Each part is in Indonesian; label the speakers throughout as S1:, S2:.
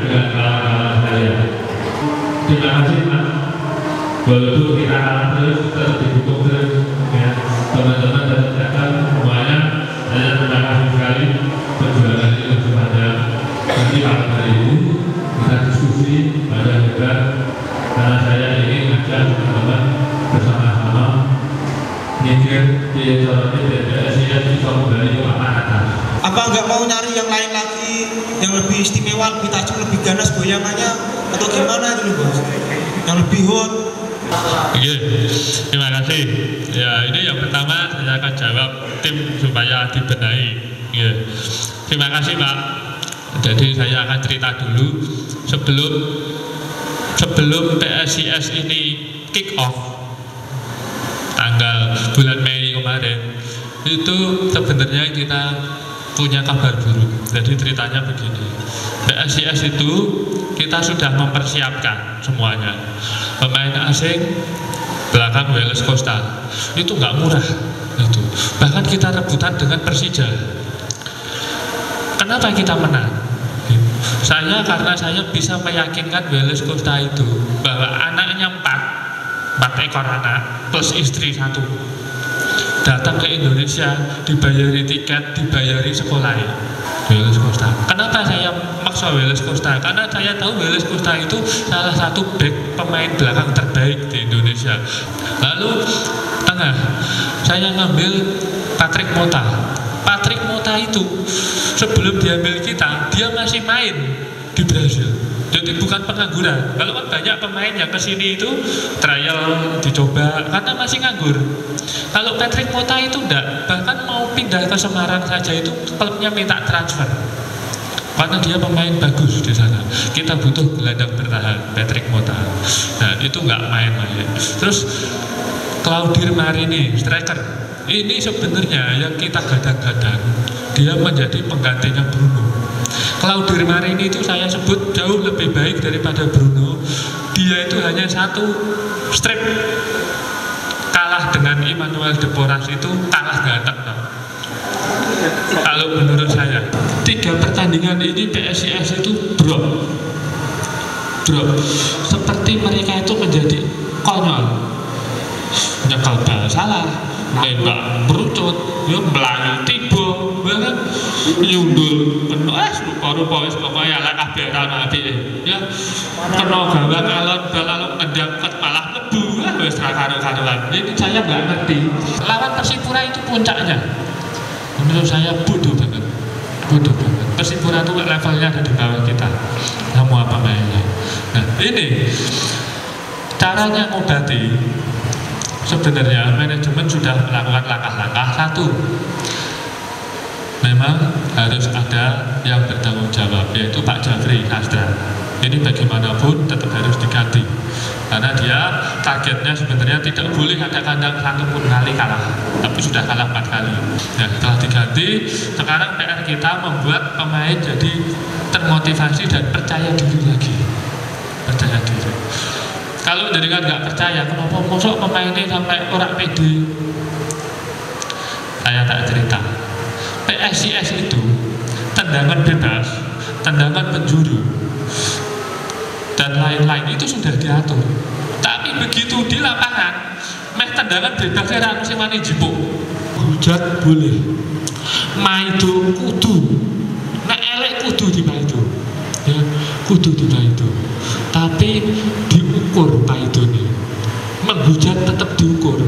S1: dengan
S2: kawan-kawan saya. Terima kasih Mas. Walaupun kita akan terus terus didukung terus ya teman-teman dan rekan semuanya. Saya terima kasih sekali perjuangan ini panjang. Nanti malam hari ini kita diskusi pada hebat karena saya ingin ngajak teman-teman bersama-sama mikir di calon BPS ya bisa kembali ke papan atas.
S3: Apa nggak mau nyari yang lain lagi yang lebih istimewa, lebih tajam, lebih ganas goyangannya atau gimana itu bos? Yang lebih hot.
S2: Oke, terima kasih. Ya, ini yang pertama saya akan jawab tim supaya dibenahi. Ya. Terima kasih Pak. Jadi saya akan cerita dulu sebelum sebelum PSIS ini kick off tanggal bulan Mei kemarin itu sebenarnya kita punya kabar buruk. Jadi ceritanya begini, PSIS itu kita sudah mempersiapkan semuanya. Pemain asing belakang Wales Costa itu nggak murah itu. Bahkan kita rebutan dengan Persija. Kenapa kita menang? Saya karena saya bisa meyakinkan Wales Costa itu bahwa anaknya empat, empat ekor anak plus istri satu datang ke Indonesia dibayari tiket dibayari sekolah Wales Costa. Kenapa saya maksa Wales Costa? Karena saya tahu Wales Costa itu salah satu back pemain belakang terbaik di Indonesia. Lalu tengah saya ngambil Patrick Mota. Patrick Mota itu sebelum diambil kita dia masih main di Brasil jadi bukan pengangguran. Kalau kan banyak pemain yang ke sini itu trial dicoba karena masih nganggur. Kalau Patrick Mota itu enggak bahkan mau pindah ke Semarang saja itu klubnya minta transfer. Karena dia pemain bagus di sana. Kita butuh gelandang bertahan Patrick Mota. Nah itu nggak main-main. Terus Claudir Marini striker. Ini sebenarnya yang kita gadang-gadang dia menjadi penggantinya Bruno Claudir Marini itu saya sebut jauh lebih baik daripada Bruno. Dia itu hanya satu strip. Kalah dengan Immanuel Deporas itu kalah ganteng kalau menurut saya. Tiga pertandingan ini PSIS itu drop. Drop. Seperti mereka itu menjadi konyol. Nyekel bal salah nembak berucut ya melayu tiba kan nyundul. Kena eh rupa-rupa wis pokoknya ala kabeh ana apike ya kena gawang alon bal alon ngedangket malah lebu lah wis ra karo-karuan ini saya nggak ngerti. Lawan Persipura itu puncaknya. Menurut saya bodoh banget. Bodoh banget. Persipura itu levelnya ada di bawah kita. Kamu apa mainnya nah ini. Caranya ngobati. Sebenarnya manajemen sudah melakukan langkah-langkah satu memang harus ada yang bertanggung jawab yaitu Pak Jafri Hastra ini bagaimanapun tetap harus diganti. Karena dia targetnya sebenarnya tidak boleh ada kandang satu pun kali kalah tapi sudah kalah empat kali. Nah setelah diganti sekarang PR kita membuat pemain jadi termotivasi dan percaya diri lagi. Percaya diri. Kalau kan nggak percaya kenapa? Mosok pemainnya sampai orang pede? Saya tak cerita PSIS itu tendangan bebas tendangan penjuru dan lain-lain. Itu sudah diatur. Tapi begitu di lapangan meh tendangan bebasnya sing mani jipuk. Hujat boleh. Maido kudu. Nek elek kudu di maido. Ya kudu di maido. Tapi diukur maido nih menghujat tetap diukur.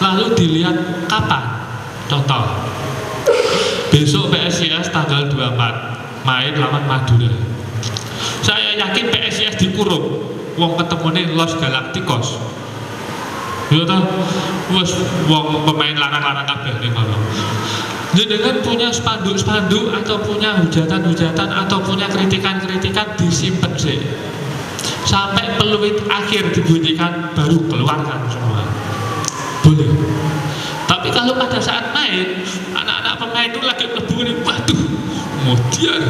S2: Lalu dilihat kapan? Contoh besok PSIS tanggal 24 main lawan Madura. Saya yakin PSIS dikurung. Wong ketemunya Los Galacticos. Ya toh? Wes wong pemain larang-larang kabeh ning kono. Jenengan punya spanduk-spanduk atau punya hujatan-hujatan atau punya kritikan-kritikan disimpan sih sampai peluit akhir dibunyikan baru keluarkan semua. Boleh. Tapi kalau pada saat main pemain itu lagi lebu ini waduh kemudian.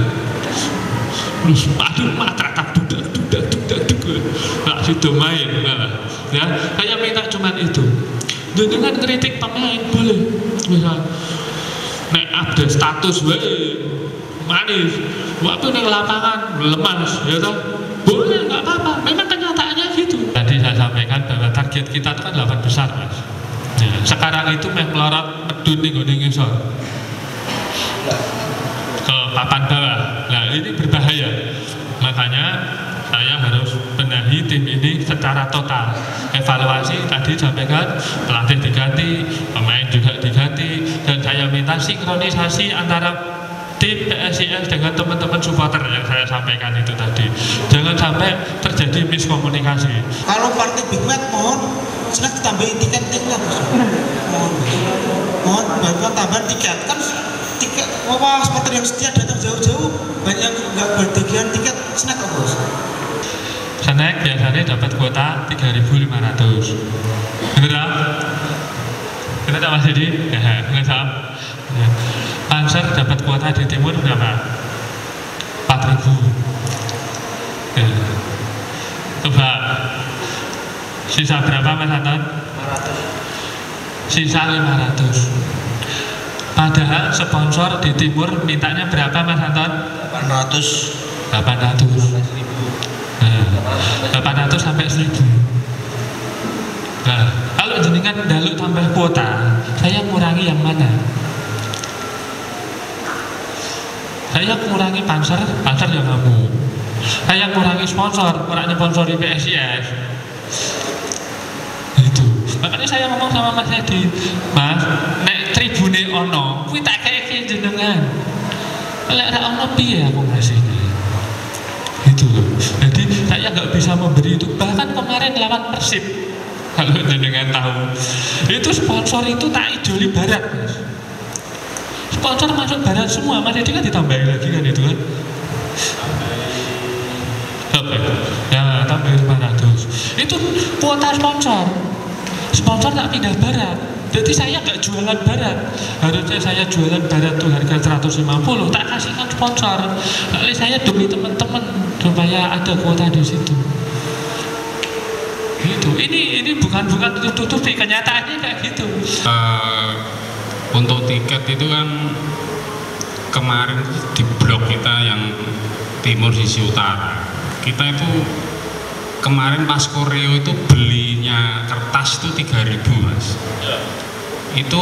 S2: Terus aduh matrak dudak dudak dudak dudak. Sido main malah. Ya saya minta cuman itu. Dengan kritik pemain boleh. Misal nek update status wae manis. Waktu nek lapangan? Lemas ya toh. Boleh nggak apa-apa. Memang kenyataannya gitu. Tadi saya sampaikan bahwa target kita itu kan 8 besar mas. Ya, sekarang itu meh melorot medun nih gue papan bawah nah ini berbahaya makanya saya harus benahi tim ini secara total evaluasi tadi sampaikan pelatih diganti pemain juga diganti dan saya minta sinkronisasi antara tim PSIS dengan teman-teman supporter yang saya sampaikan itu tadi jangan sampai terjadi miskomunikasi
S3: Kalau partai Big Mac mohon silakan tambahin tiketnya lah. Mohon. Mohon bantuan tambahan tiket kan wah supporter yang setia datang jauh-jauh banyak yang nggak bertikian tiket snack kok bos.
S2: Snack biasanya dapat kuota 3.500 Bener tak? Bener tak Mas Didi? Ya, bener tak? Ya. Panser dapat kuota di timur berapa? 4.000 ya. Coba Sisa berapa Mas Anton?
S3: 500.
S2: Sisa 500 Padahal sponsor di timur mintanya berapa Mas Anton?
S3: 800
S2: 800 Nah, 800 sampai 1000 Nah, kalau jenengan daluk tambah kuota, saya kurangi yang mana? Saya kurangi panser, panser yang kamu. Saya kurangi sponsor, kurangi sponsor PSIS. Makanya saya ngomong sama Mas Edi, Mas, nek tribune ono, kuwi tak kayak jenengan. Lek ra ono piye aku ngasihnya? Itu loh. Jadi saya nggak bisa memberi itu. Bahkan kemarin lawan Persib, kalau jenengan tahu, itu sponsor itu tak idoli barat, mas. Sponsor masuk barat semua, mas Edi kan ditambahin lagi kan itu kan. Ya tambahin 500. Itu kuota sponsor. Sponsor tak pindah barat. Jadi saya nggak jualan barat. Harusnya saya jualan barat tuh harga 150, tak kasihkan sponsor. Kali saya demi teman-teman supaya ada kuota di situ. Gitu. Ini ini bukan bukan tutup-tutupi kenyataannya kayak gitu.
S4: Eh, untuk tiket itu kan kemarin di blok kita yang timur sisi utara kita itu kemarin pas koreo itu belinya kertas itu 3000 mas. Itu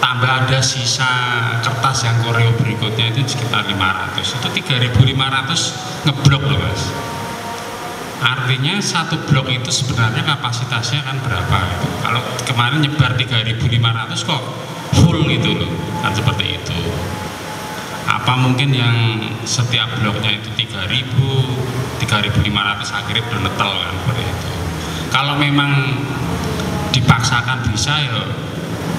S4: tambah ada sisa kertas yang koreo berikutnya itu sekitar 500 itu 3500 ngeblok loh mas. Artinya satu blok itu sebenarnya kapasitasnya kan berapa gitu. kalau kemarin nyebar 3500 kok full gitu loh kan seperti itu apa mungkin yang setiap bloknya itu 3000 3500 akhirnya bernetel kan seperti itu kalau memang dipaksakan bisa ya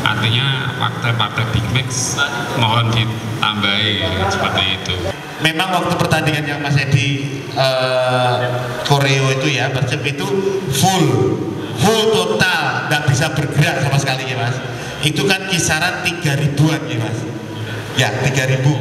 S4: artinya partai-partai big mix mohon ditambahi seperti itu.
S1: Memang waktu pertandingan yang Mas Edi eh, koreo itu ya Persib itu full full total nggak bisa bergerak sama sekali ya Mas. Itu kan kisaran 3 ribuan ya Mas. Ya 3 ribu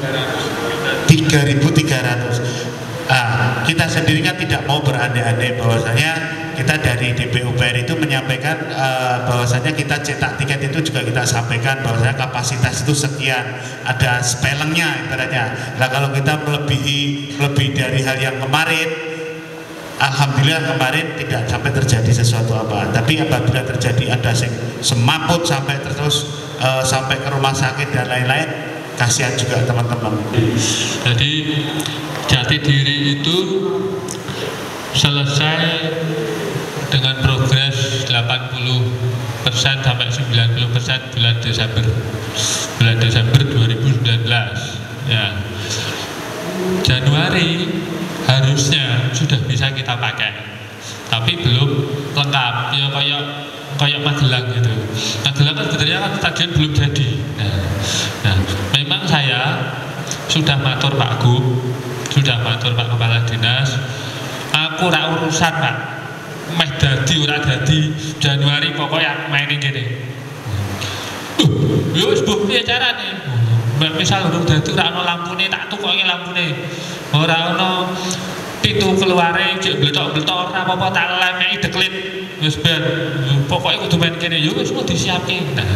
S1: 3.300 Ah, kita sendiri kan tidak mau berandai-andai bahwasanya kita dari DPUPR itu menyampaikan eh, bahwasanya kita cetak tiket itu juga kita sampaikan bahwasanya kapasitas itu sekian ada spellingnya ibaratnya. Nah kalau kita melebihi lebih dari hal yang kemarin Alhamdulillah kemarin tidak sampai terjadi sesuatu apa. Tapi apabila terjadi ada semaput sampai terus eh, sampai ke rumah sakit dan lain-lain, kasihan juga teman-teman.
S2: Jadi jati diri itu selesai dengan progres 80 persen sampai 90 persen bulan Desember. Bulan Desember 2019 ya. Januari harusnya sudah bisa kita pakai. Tapi belum lengkap. Ya kayak kayak Magelang gitu. Magelang kan sebenarnya kan stadion belum jadi. Nah, sudah matur Pak Gub sudah matur Pak Kepala Dinas. Aku ora urusan Pak. Meh dadi ora dadi. Januari pokoknya mainin gini uh ya wis bu piye carane Mbak misal urung dadi ora ana lampune tak tukoke lampune. Ora ana pintu keluare cek bletok-bletok ora apa-apa tak lemeki deklit wis ben pokoke kudu main kene. Yo wis mau disiapke. Nah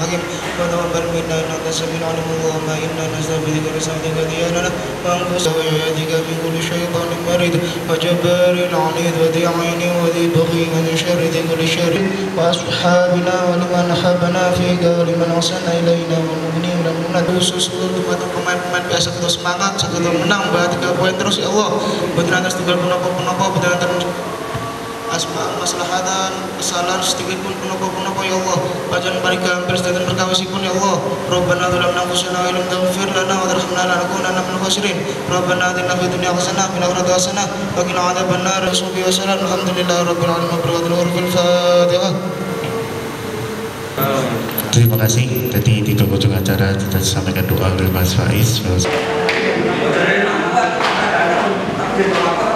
S3: حكيم وتقبل منا إنك سميع عليم اللهم إنا نستغفرك ونستهديك دياننا وأنفس وعيادك من كل شيطان مريض. وجبار عنيد وذي عين وذي بغي ومن شر ذي كل شر. وأصحابنا ولمن حبنا فيك ولمن وصلنا إلينا والمؤمنين والمؤمنات khusus untuk pemain-pemain biasa terus semangat satu menang berarti tiga poin terus ya Allah betul atas tunggal penopok-penopok betul atas asma maslahatan kesalahan sedikit pun punoko punoko ya Allah. Pajan barika hampir sedatan berkawasipun ya Allah. Rabbana dhalamna anfusana wa illam taghfir lana wa tarhamna lanakunanna minal khasirin. Rabbana atina fid dunya hasanah wa fil akhirati hasanah. Wa qina adzaban nar. Wa salam alhamdulillahi rabbil alamin. Wa bil fatihah
S1: Terima kasih. Jadi di penghujung acara kita sampaikan doa oleh Mas Faiz.
S5: Dari ada takbir